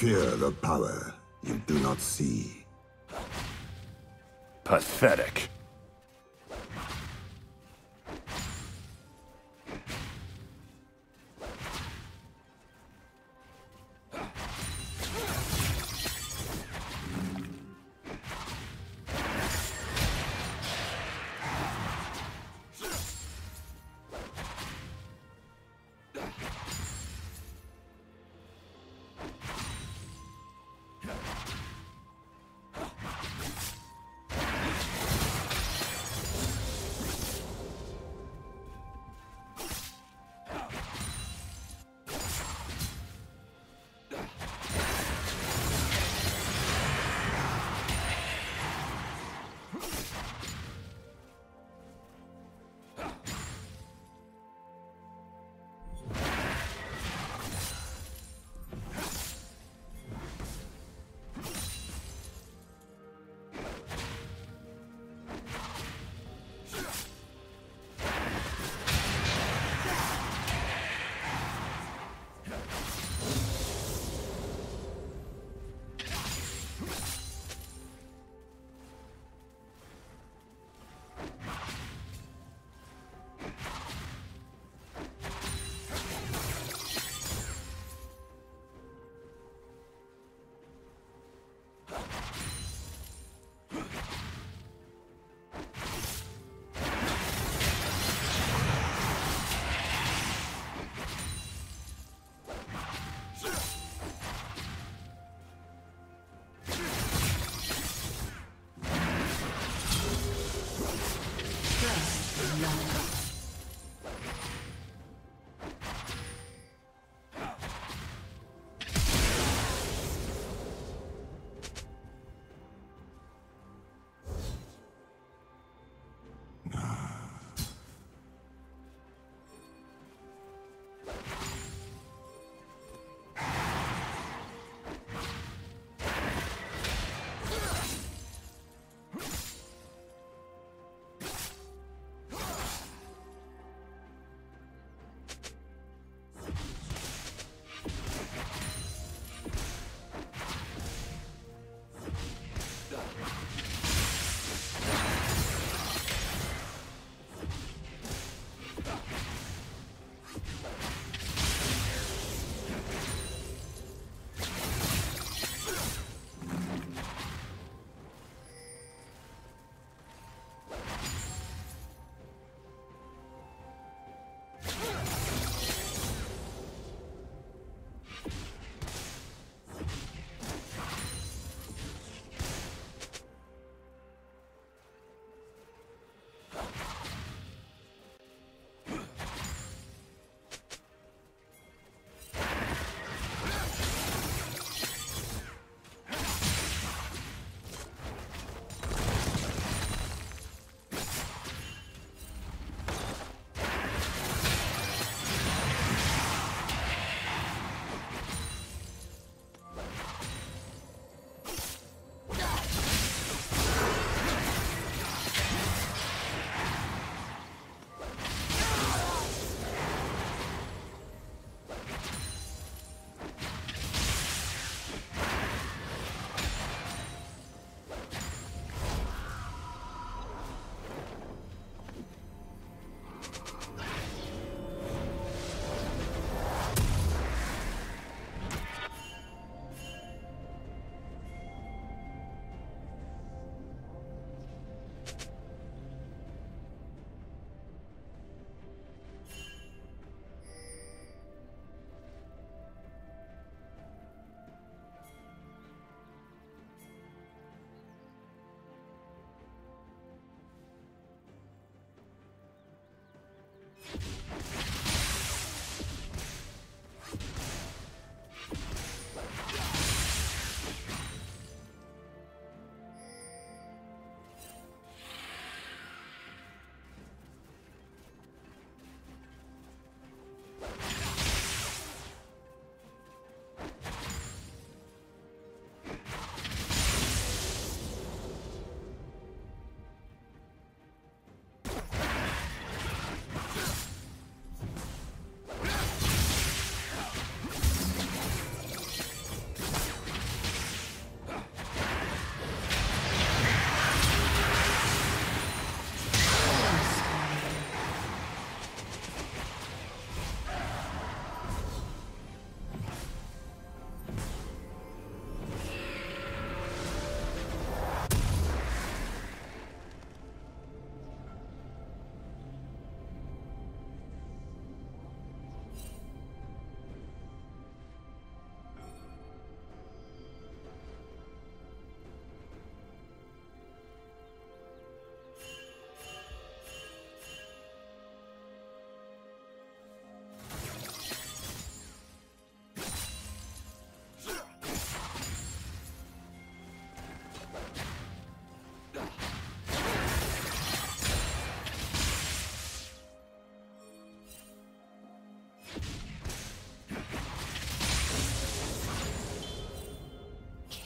fear the power you do not see. Pathetic. blood.